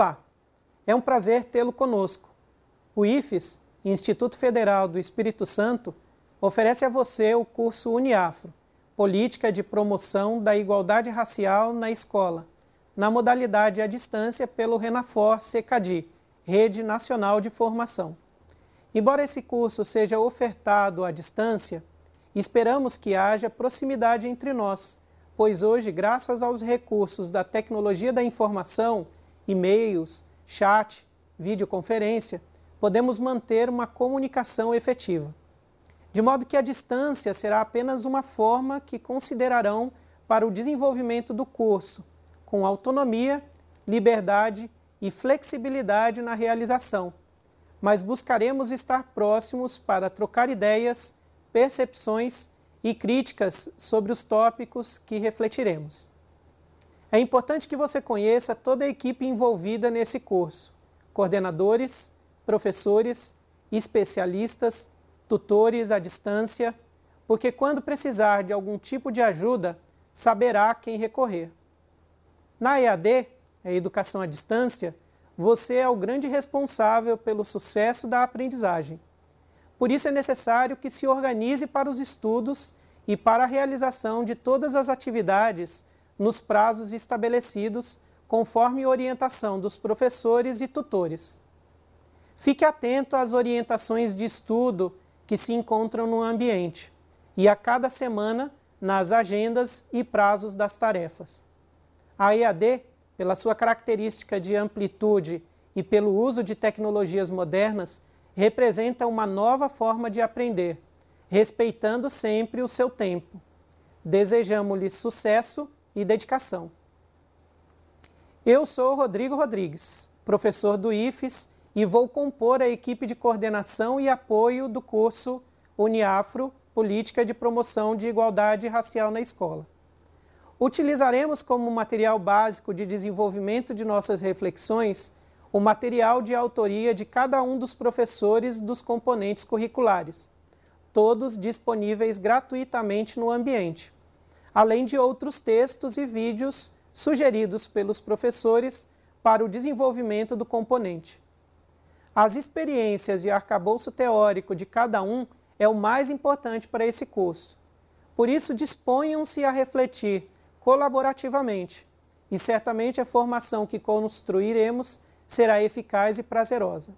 Olá, é um prazer tê-lo conosco. O IFES, Instituto Federal do Espírito Santo, oferece a você o curso Uniafro, Política de Promoção da Igualdade Racial na Escola, na modalidade à distância pelo Renafor CECADI, Rede Nacional de Formação. Embora esse curso seja ofertado à distância, esperamos que haja proximidade entre nós, pois hoje, graças aos recursos da tecnologia da informação, e-mails, chat, videoconferência, podemos manter uma comunicação efetiva. De modo que a distância será apenas uma forma que considerarão para o desenvolvimento do curso, com autonomia, liberdade e flexibilidade na realização, mas buscaremos estar próximos para trocar ideias, percepções e críticas sobre os tópicos que refletiremos. É importante que você conheça toda a equipe envolvida nesse curso: coordenadores, professores, especialistas, tutores à distância, porque quando precisar de algum tipo de ajuda, saberá quem recorrer. Na EAD, a educação à distância, você é o grande responsável pelo sucesso da aprendizagem. Por isso é necessário que se organize para os estudos e para a realização de todas as atividades nos prazos estabelecidos, conforme orientação dos professores e tutores. Fique atento às orientações de estudo que se encontram no ambiente e a cada semana nas agendas e prazos das tarefas. A EAD pela sua característica de amplitude e pelo uso de tecnologias modernas, representa uma nova forma de aprender, respeitando sempre o seu tempo. Desejamos-lhe sucesso e dedicação. Eu sou Rodrigo Rodrigues, professor do IFES e vou compor a equipe de coordenação e apoio do curso Uniafro Política de Promoção de Igualdade Racial na Escola. Utilizaremos como material básico de desenvolvimento de nossas reflexões o material de autoria de cada um dos professores dos componentes curriculares, todos disponíveis gratuitamente no ambiente, além de outros textos e vídeos sugeridos pelos professores para o desenvolvimento do componente. As experiências de arcabouço teórico de cada um é o mais importante para esse curso. Por isso, disponham-se a refletir colaborativamente, e certamente a formação que construiremos será eficaz e prazerosa.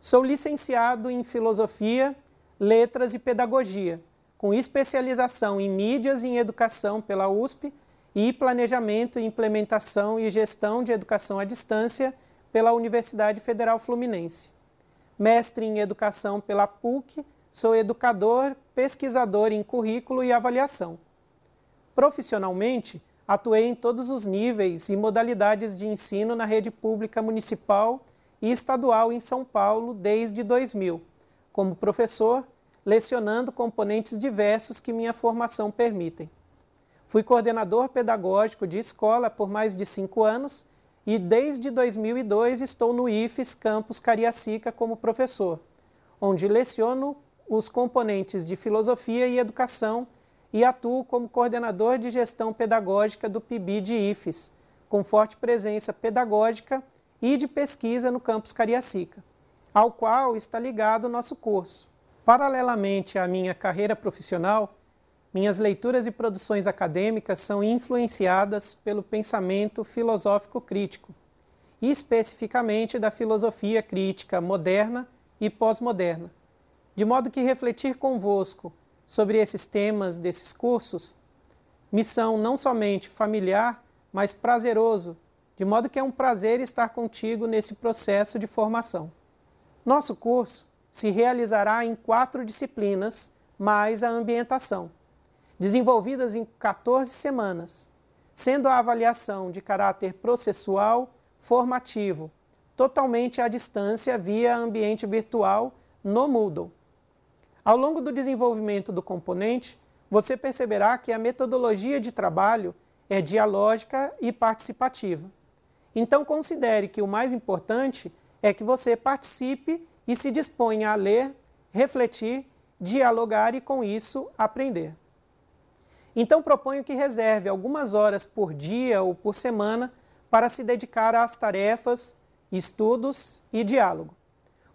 Sou licenciado em Filosofia, Letras e Pedagogia, com especialização em Mídias e em Educação pela USP e Planejamento, Implementação e Gestão de Educação à Distância pela Universidade Federal Fluminense. Mestre em Educação pela PUC, sou educador, pesquisador em currículo e avaliação. Profissionalmente, atuei em todos os níveis e modalidades de ensino na rede pública municipal e estadual em São Paulo desde 2000, como professor, lecionando componentes diversos que minha formação permitem. Fui coordenador pedagógico de escola por mais de cinco anos e desde 2002 estou no IFES Campus Cariacica como professor, onde leciono os componentes de filosofia e educação e atuo como coordenador de gestão pedagógica do PIB de IFES, com forte presença pedagógica e de pesquisa no campus Cariacica, ao qual está ligado o nosso curso. Paralelamente à minha carreira profissional, minhas leituras e produções acadêmicas são influenciadas pelo pensamento filosófico crítico, especificamente da filosofia crítica moderna e pós-moderna, de modo que refletir convosco sobre esses temas desses cursos, missão não somente familiar, mas prazeroso, de modo que é um prazer estar contigo nesse processo de formação. Nosso curso se realizará em quatro disciplinas, mais a ambientação, desenvolvidas em 14 semanas, sendo a avaliação de caráter processual, formativo, totalmente à distância via ambiente virtual no Moodle. Ao longo do desenvolvimento do componente, você perceberá que a metodologia de trabalho é dialógica e participativa. Então, considere que o mais importante é que você participe e se disponha a ler, refletir, dialogar e, com isso, aprender. Então, proponho que reserve algumas horas por dia ou por semana para se dedicar às tarefas, estudos e diálogo.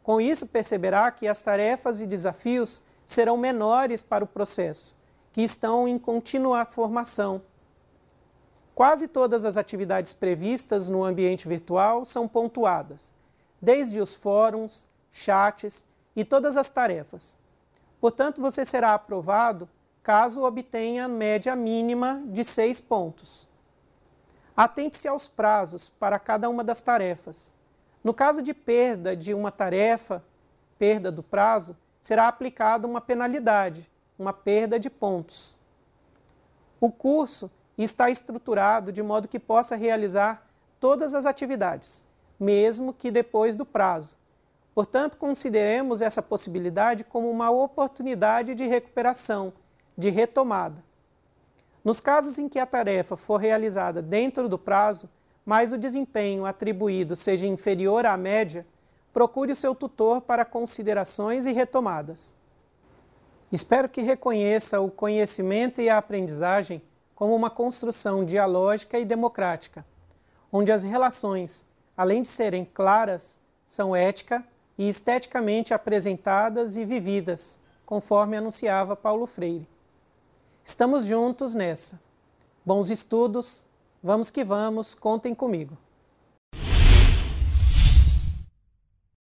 Com isso, perceberá que as tarefas e desafios serão menores para o processo, que estão em contínua formação. Quase todas as atividades previstas no ambiente virtual são pontuadas, desde os fóruns, chats e todas as tarefas. Portanto, você será aprovado caso obtenha média mínima de seis pontos. Atente-se aos prazos para cada uma das tarefas. No caso de perda de uma tarefa, perda do prazo, será aplicada uma penalidade, uma perda de pontos. O curso está estruturado de modo que possa realizar todas as atividades, mesmo que depois do prazo. Portanto, consideremos essa possibilidade como uma oportunidade de recuperação, de retomada. Nos casos em que a tarefa for realizada dentro do prazo, mas o desempenho atribuído seja inferior à média, procure o seu tutor para considerações e retomadas. Espero que reconheça o conhecimento e a aprendizagem como uma construção dialógica e democrática, onde as relações, além de serem claras, são ética e esteticamente apresentadas e vividas, conforme anunciava Paulo Freire. Estamos juntos nessa. Bons estudos, vamos que vamos, contem comigo.